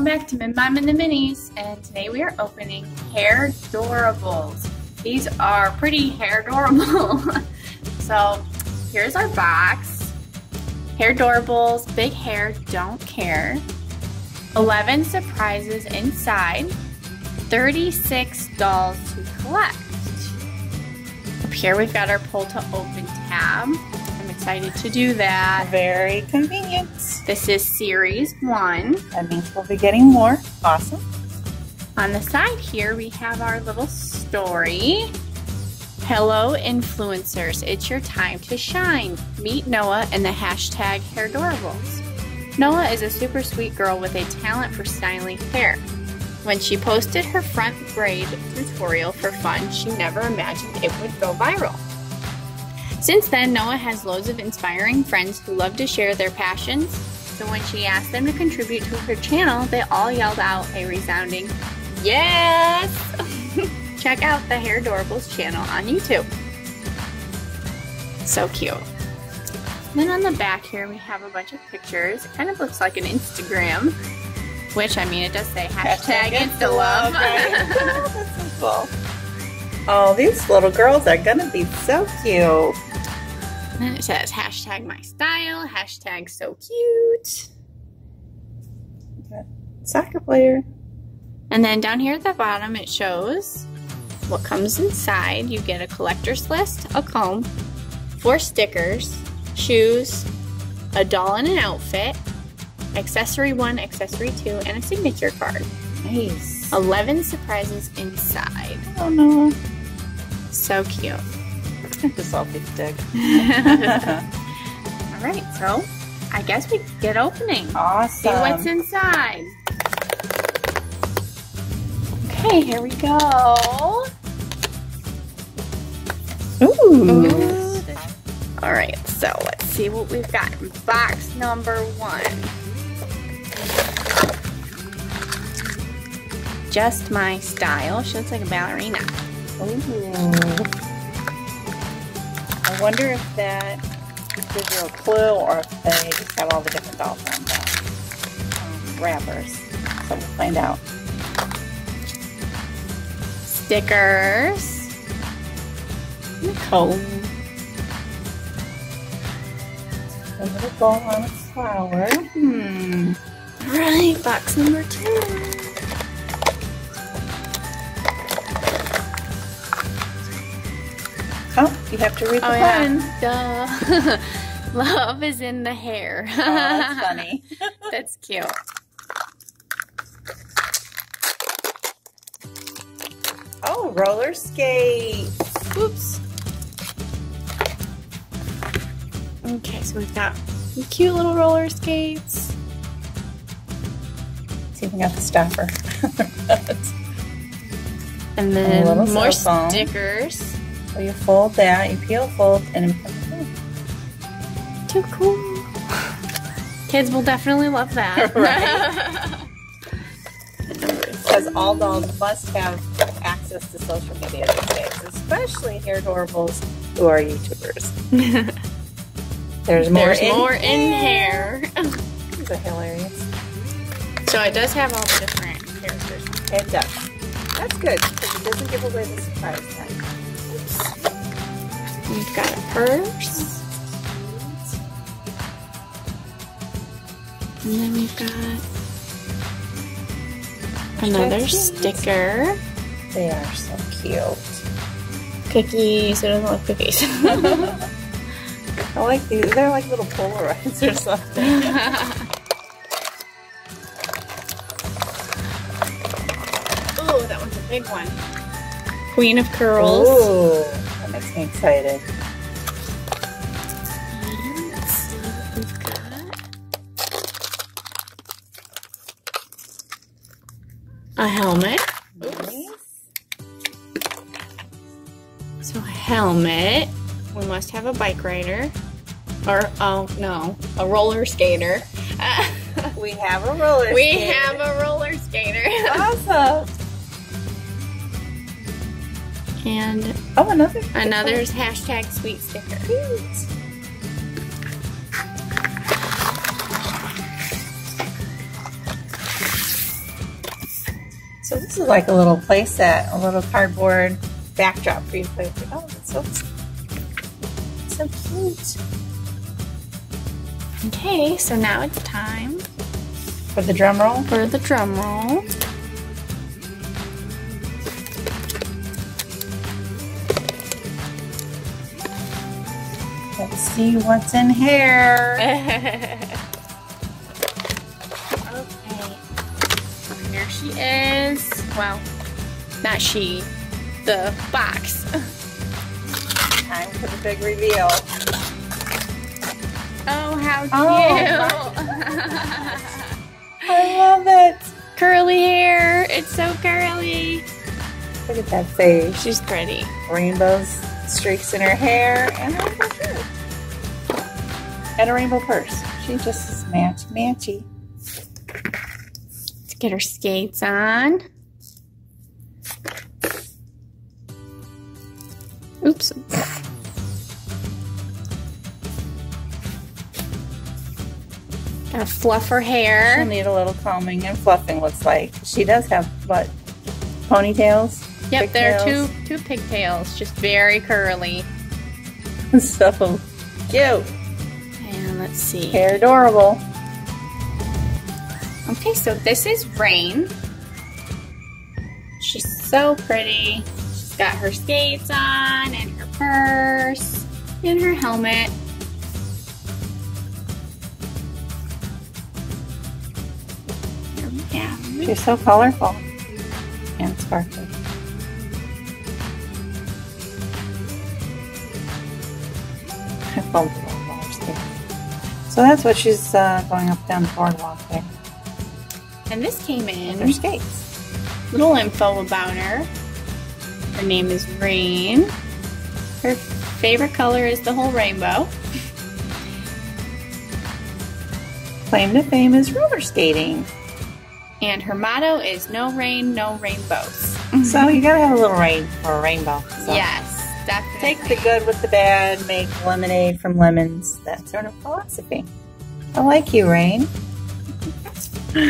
welcome back to Mim Mom and the Minis. And today we are opening Hair Doorables. These are pretty hair adorable. so here's our box. Hairdorables, big hair, don't care. 11 surprises inside. 36 dolls to collect. Up here we've got our pull to open tab. Excited to do that. Very convenient. This is series one. That means we'll be getting more. Awesome. On the side here, we have our little story. Hello, influencers. It's your time to shine. Meet Noah and the hashtag Hairdorables. Noah is a super sweet girl with a talent for styling hair. When she posted her front braid tutorial for fun, she never imagined it would go viral. Since then, Noah has loads of inspiring friends who love to share their passions. So when she asked them to contribute to her channel, they all yelled out a resounding yes! Check out the Hairdorables channel on YouTube. So cute. Then on the back here, we have a bunch of pictures. It kind of looks like an Instagram, which I mean, it does say hashtag, Hashtag InstaLove. That's so cool. Oh, these little girls are gonna be so cute. And then it says hashtag my style, hashtag so cute. Soccer player. And then down here at the bottom, it shows what comes inside. You get a collector's list, a comb, four stickers, shoes, a doll and an outfit, accessory one, accessory two, and a signature card. Nice. 11 surprises inside. Oh no. So cute. The selfie stick. All right, so I guess we get opening. Awesome. See what's inside. Okay, here we go. Ooh. All right, so let's see what we've got in box number one. Just my style. She looks like a ballerina. Ooh. I wonder if that gives you a clue or if they just have all the different dolls on the um, wrappers. So we'll find out. Stickers. And a. Little ball on a flower. Hmm. All right, box number two. You have to read the Oh yeah, duh. Love is in the hair. Oh, that's funny. That's cute. Oh, roller skate. Oops. Okay, so we've got some cute little roller skates. See if we got the stopper. And then more stickers. So you fold that, you peel, fold, and Too cool. Kids will definitely love that. Right. it says all dolls must have access to social media these days, especially Hairdorables who are YouTubers. There's more There's in more in hair. These are hilarious. So it does have all the different characters. It does. That's good because it doesn't give away the surprise tag. We've got a purse. And then we've got another sticker. They are so cute. Cookies. It doesn't look cookies. I like these. They're like little Polaroids or something. oh, that one's a big one. Queen of Curls. Ooh, that makes me excited. And let's see what we've got. A helmet. Nice. So a helmet. We must have a bike rider. Or, oh no, a roller skater. We have a roller we skate. have a roller skater. Awesome. and Oh, another. Another another's hashtag sweet sticker. Cute. So this is like a little play set, a little cardboard backdrop for you to play with. Oh, it's so, so cute. Okay, so now it's time For the drum roll. for the drum roll. See what's in here. okay. Here she is. Well, not she, the box. Time for the big reveal. Oh, how oh. cute. Oh, I love it. curly hair. It's so curly. Look at that face. She's pretty. Rainbows, streaks in her hair, and rainbow shirt. And a rainbow purse. She just is match matchy. Let's get her skates on. Oops. Gotta fluff her hair. She'll need a little combing and fluffing, looks like. She does have, what, ponytails? Yep, there are two pigtails? two pigtails, just very curly. Stuff so cute. Let's see. Hair adorable. Okay, so this is Rayne. She's so pretty. She's got her skates on and her purse and her helmet. Go. She's so colorful and sparkly. I So that's what she's uh, going up down the boardwalk there. And this came in. With her skates. little info about her. Her name is Rayne. Her favorite color is the whole rainbow. Claim to fame is roller skating. And her motto is no rain, no rainbows. So you gotta have a little rain for a rainbow. So Yes, definitely. Take the good with the bad, make lemonade from lemons. That sort of philosophy. I like you, Rayne.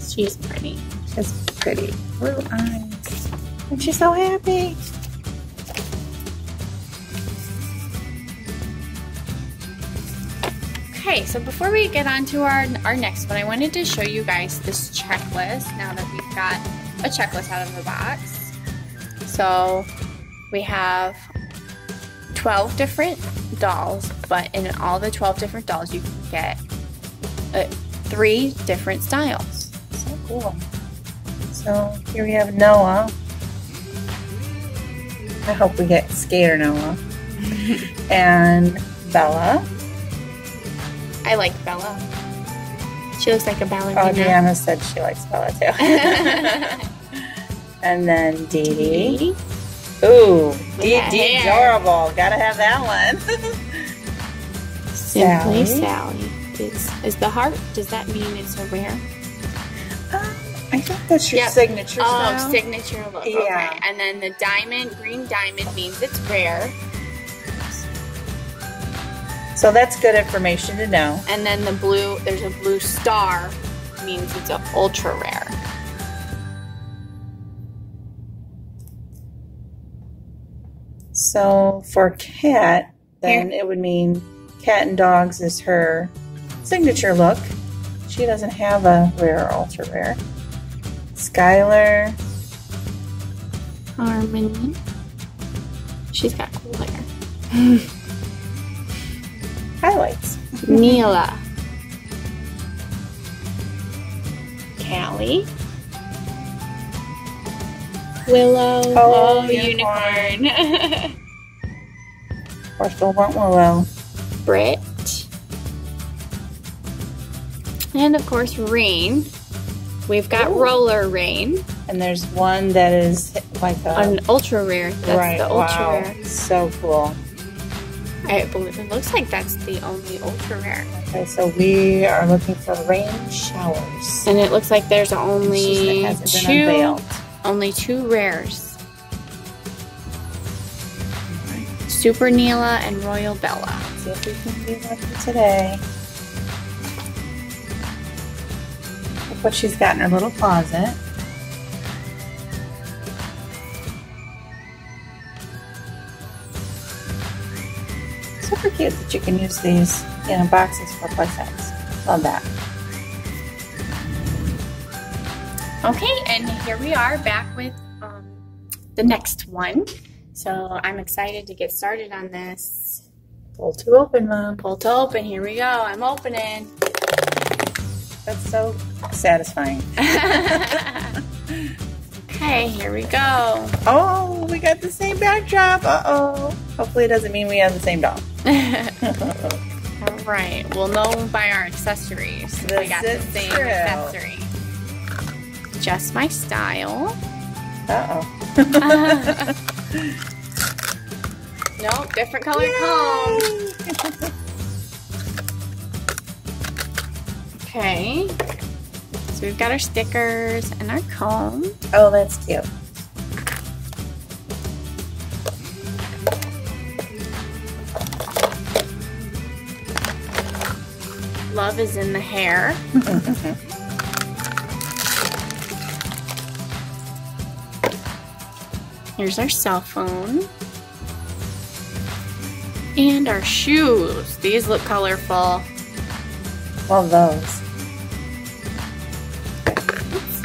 She's pretty. She's pretty blue eyes. And she's so happy. Okay, so before we get on to our, our next one, I wanted to show you guys this checklist now that we've got a checklist out of the box. So we have 12 different dolls, but in all the 12 different dolls, you can get uh, three different styles. So cool. So here we have Noah. I hope we get Skater Noah. and Bella. I like Bella. She looks like a ballerina. Oh. Deanna said she likes Bella too. and then Dee Dee. Dee. Ooh, Dee Dee adorable. Gotta have that one. Simply Sallee. Sallee. Is, is the heart, does that mean it's a rare? Um, I think that's your Yep. signature Oh, style. signature look. Yeah. Okay. And then the diamond, green diamond means it's rare. So that's good information to know. And then the blue, there's a blue star, means it's an ultra rare. So for cat, then it would mean cat and dogs is her signature look. She doesn't have a rare or ultra rare. Skylar, Harmony. She's got cool hair. highlights. Neela. Callie. Willow. Oh, oh unicorn. Of course, we'll want Willow. Brit. And of course, Rayne. We've got Ooh. Roller Rayne, And there's one that is like a an ultra rare. That's right. the ultra wow. rare. So cool. I believe it looks like that's the only ultra rare. Okay, so we are looking for rain showers. And it looks like there's only it been two, unveiled. Only two rares. Super Neela and Royal Bella. See if we can be lucky today. Look what she's got in her little closet. Super cute that you can use these, you know, boxes for play. Love that. Okay, and here we are back with um, the next one. So I'm excited to get started on this. Pull to open, Mom. Pull to open. Here we go. I'm opening. That's so satisfying. okay, here we go. Oh, we got the same backdrop. Uh oh. Hopefully, it doesn't mean we have the same doll. All right, we'll know by our accessories. This we got the same true. accessory. Just my style. Uh oh. nope, different color comb. Okay. So we've got our stickers and our comb. oh, that's cute. Love is in the hair. Here's our cell phone. And our shoes. These look colorful. Love those. Oops.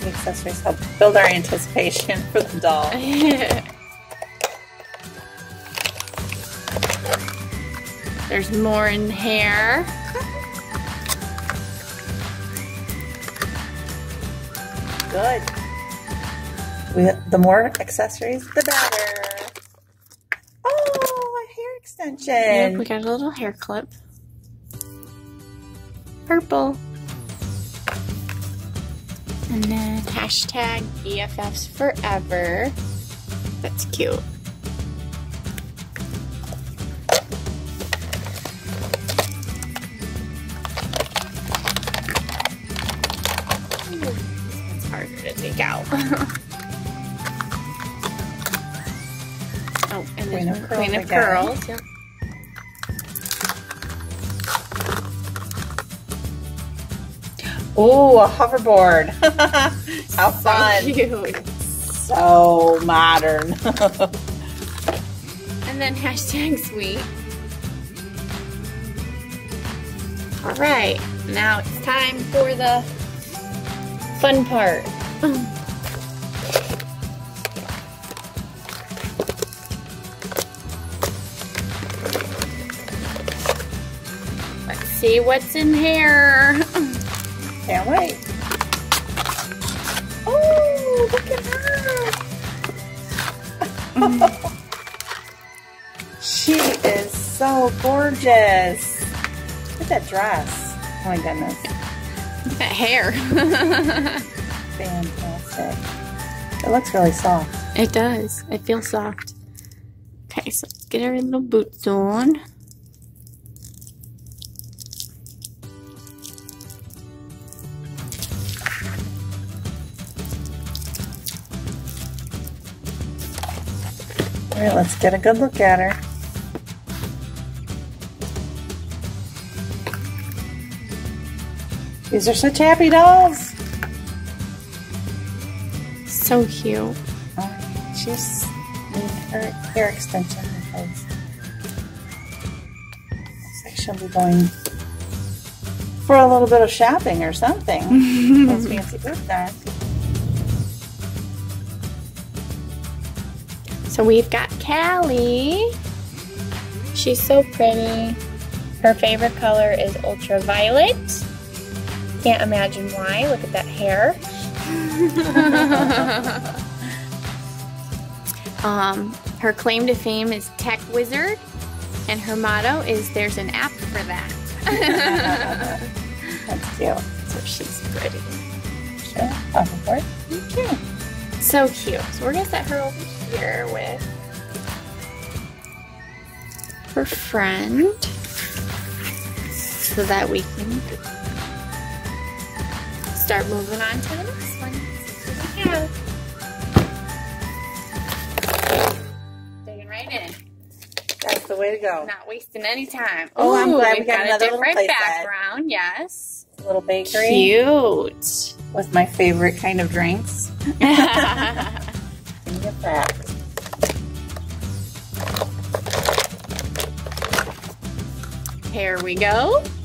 The accessories help build our anticipation for the doll. There's more in hair. Good. We, the more accessories, the better. Oh, a hair extension. Yep, we got a little hair clip. Purple. And then hashtag BFFs forever. That's cute. Ooh, this one's harder to take out. Queen of one Queen of again. Curls. Yep. Ooh, a hoverboard. How So fun. cute. So modern. And then hashtag sweet. All right, now it's time for the fun part. see what's in here. Can't wait. Oh, look at her. she is so gorgeous. Look at that dress. Oh my goodness. that hair. Fantastic. It looks really soft. it does. It feels soft. Okay, so let's get our little boots on. All right, let's get a good look at her. These are such happy dolls. So cute. Oh, she's her hair extension because looks like she'll be going for a little bit of shopping or something. Those fancy boots So we've got Callie. She's so pretty. Her favorite color is ultraviolet. Can't imagine why. Look at that hair. um, her claim to fame is Tech Wizard, and her motto is "There's an app for that." That's cute. so she's pretty. Sure. Okay. So cute. So we're gonna set her over here with her friend so that we can start moving on to the next one. See what we have. Digging right in. That's the way to go. Not wasting any time. Oh, I'm glad we we've got got, another a little different set. background. Yes. little bakery Cute. with my favorite kind of drinks. Give me a. Here we go.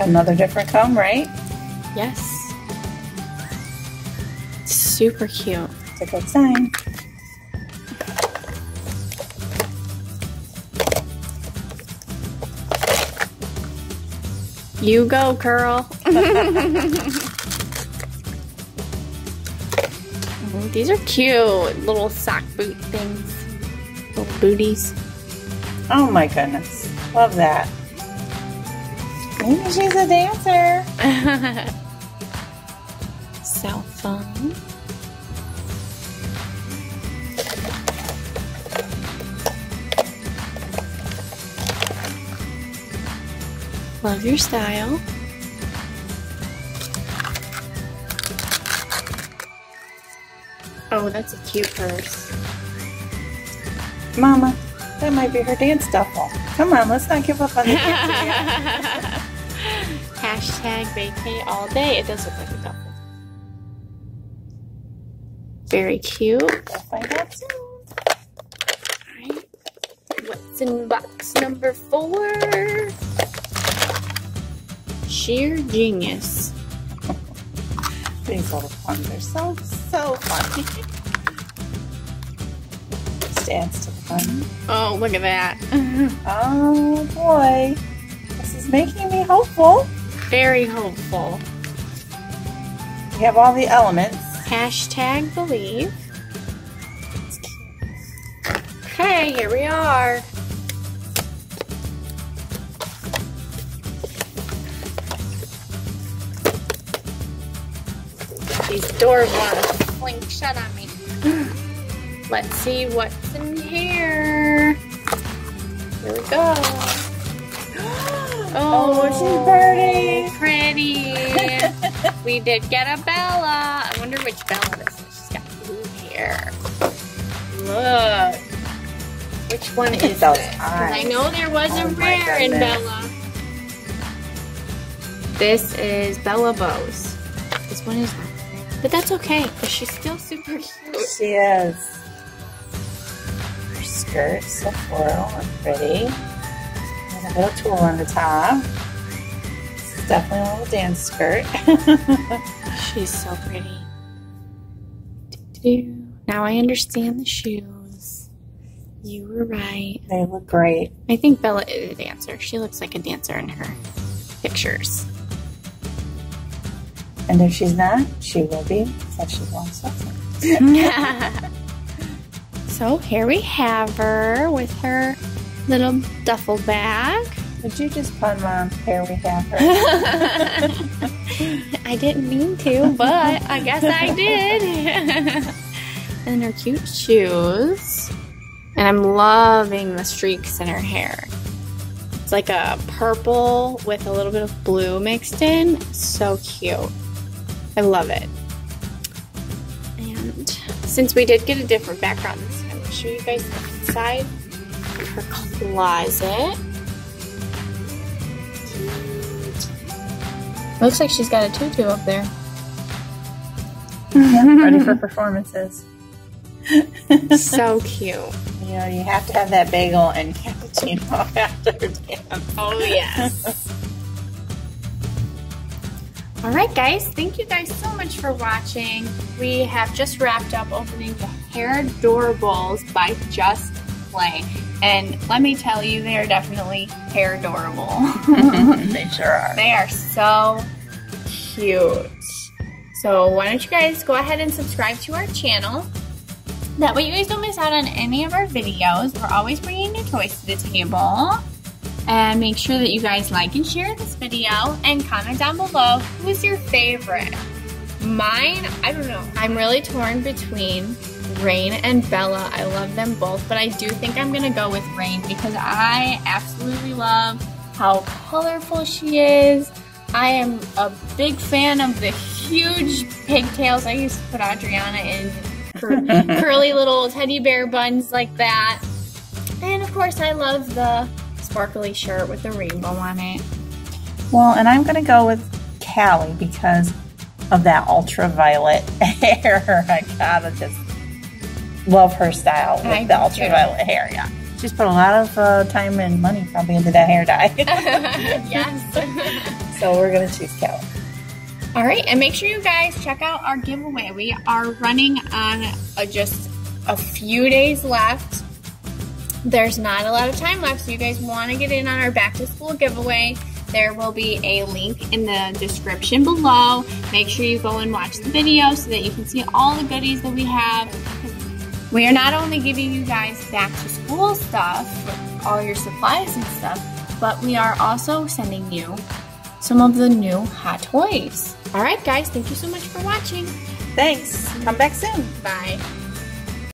Another different comb, right? yes. Super cute. It's a good sign. You go, Curl. Oh, These are cute little sock boot things. Little booties. Oh my goodness. Love that. Maybe she's a dancer. so fun. Love your style. Oh, that's a cute purse. Mama, that might be her dance duffel. Come on, let's not give up on the dancer yet. Hashtag vacay all day. It does look like a duffel. Very cute. We'll find out soon. Alright. What's in box number four? Sheer genius. These little ones are so, so funny. Just adds to the fun. Oh, look at that. Oh boy. This is making me hopeful. Very hopeful. We have all the elements. Hashtag believe. Okay, here we are. These doors want to fling shut on me. Let's see what's in here. Here we go. Oh, oh, she's birdie. Pretty. we did get a Bella. I wonder which Bella this is. She's got blue hair. Look. Which one is those this? 'Cause eyes. I know there was a Oh my rare in. Bella. This is Bella Bose. This one is. But that's okay, because she's still super cute. She is. Her skirt's so floral and pretty. And a little tulle on the top. This is definitely a little dance skirt. She's so pretty. Now I understand the shoes. You were right. they look great. I think Bella is a dancer. She looks like a dancer in her pictures. And if she's not, she will be, since she wants something. so here we have her with her little duffel bag. Did you just pun, Mom? Here we have her. I didn't mean to, but I guess I did. and her cute shoes. And I'm loving the streaks in her hair. It's like a purple with a little bit of blue mixed in. So cute. I love it. And since we did get a different background this time, I'll show you guys the inside of her closet. Looks like she's got a tutu up there. Ready for performances. so cute. You know, you have to have that bagel and cappuccino after dance. Oh, yes. All right, guys. Thank you guys so much for watching. We have just wrapped up opening the Hairdorables by Just Play. And let me tell you, they are definitely hair adorable. they sure are. they are so cute. So why don't you guys go ahead and subscribe to our channel. That way you guys don't miss out on any of our videos. We're always bringing new toys to the table. And make sure that you guys like and share this video and comment down below who is your favorite. Mine, I don't know. I'm really torn between Rayne and Bella. I love them both, but I do think I'm gonna go with Rayne because I absolutely love how colorful she is. I am a big fan of the huge pigtails. I used to put Adriana in cur- curly little teddy bear buns like that. And of course, I love the sparkly shirt with the rainbow on it. Well, and I'm going to go with Callie because of that ultraviolet hair. I gotta just love her style with I the ultraviolet hair. Yeah. She's put a lot of uh, time and money probably into that hair dye. yes. so we're going to choose Callie. All right, and make sure you guys check out our giveaway. We are running on a, just a few days left. There's not a lot of time left, so you guys want to get in on our back to school giveaway. There will be a link in the description below. Make sure you go and watch the video so that you can see all the goodies that we have. We are not only giving you guys back to school stuff, all your supplies and stuff, but we are also sending you some of the new hot toys. All right, guys, thank you so much for watching. Thanks. Come back soon. Bye.